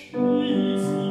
世子。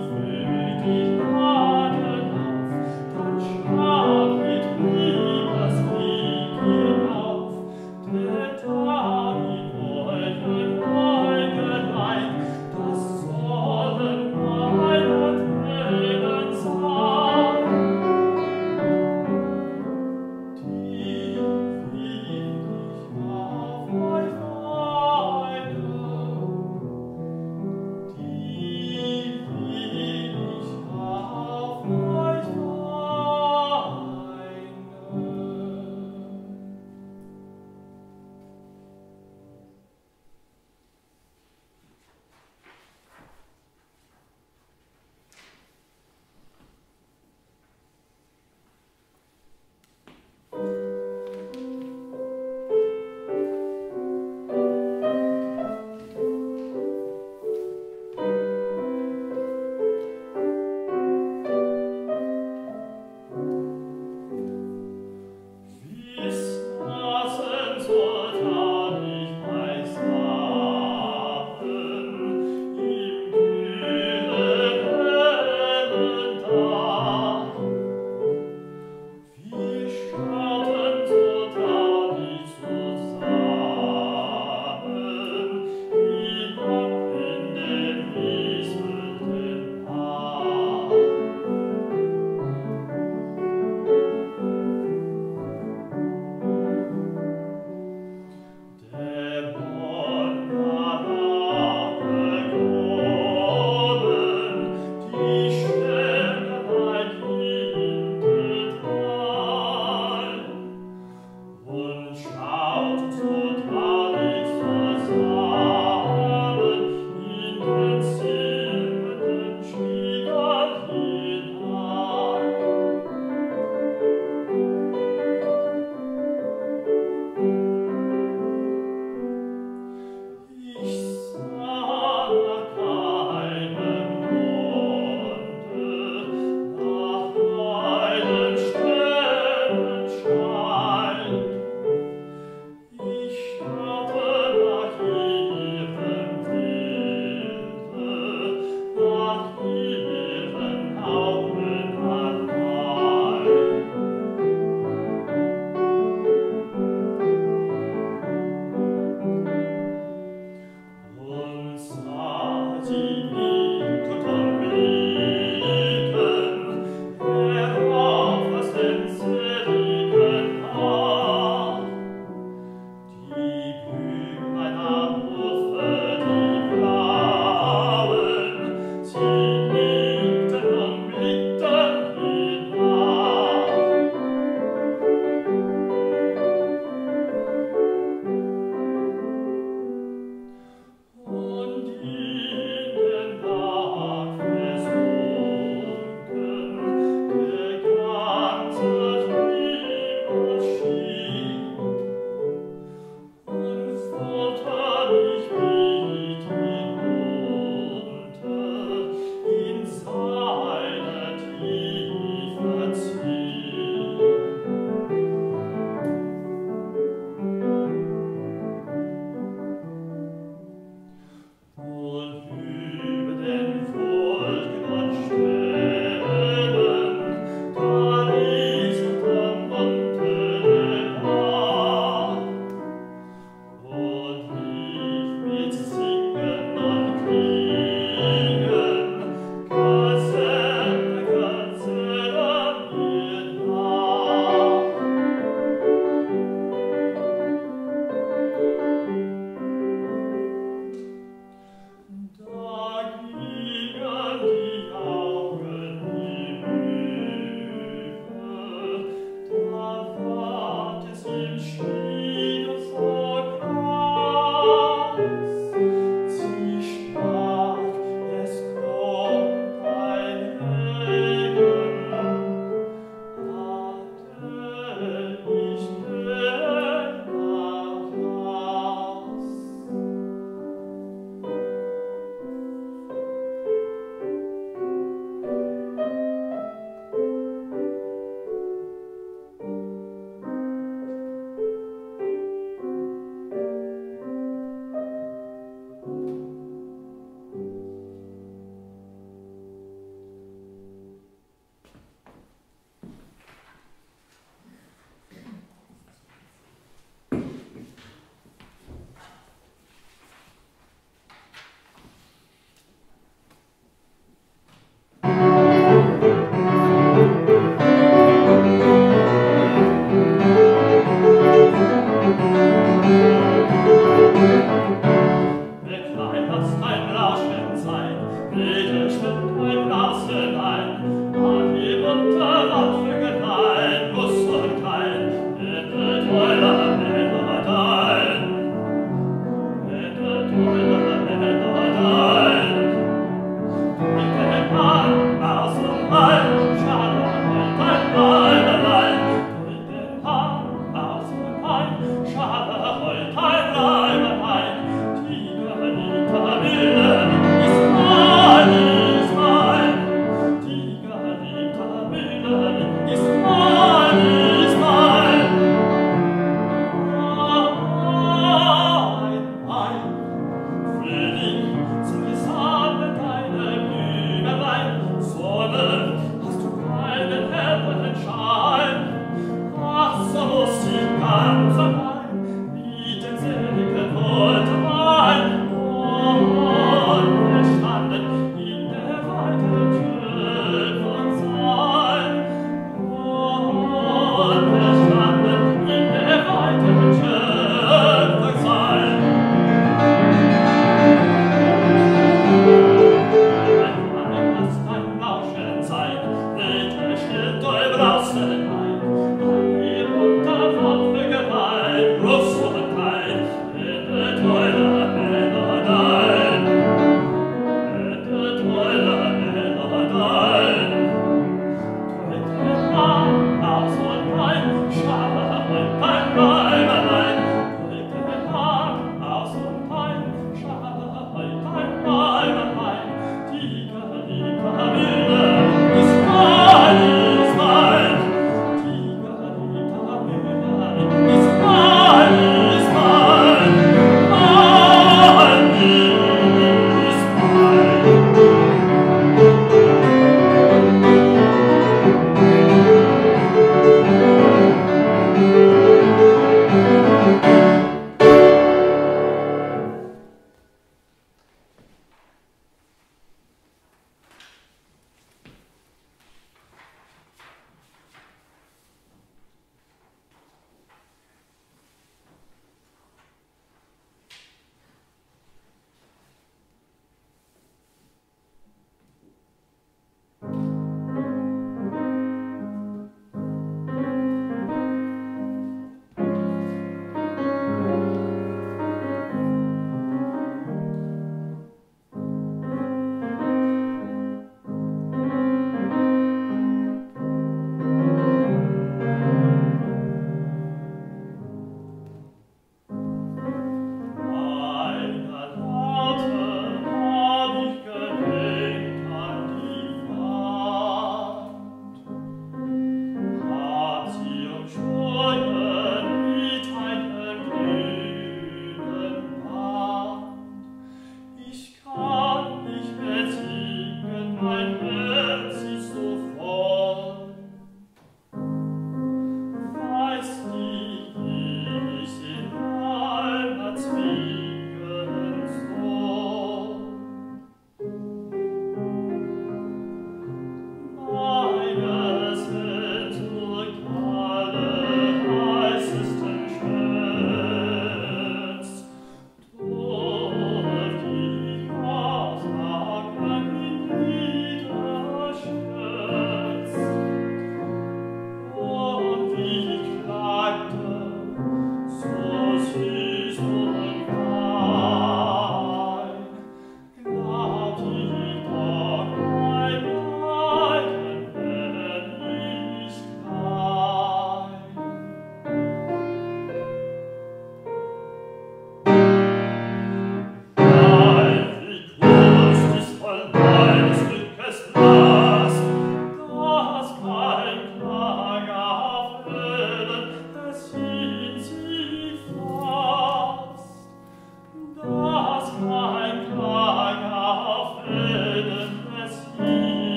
she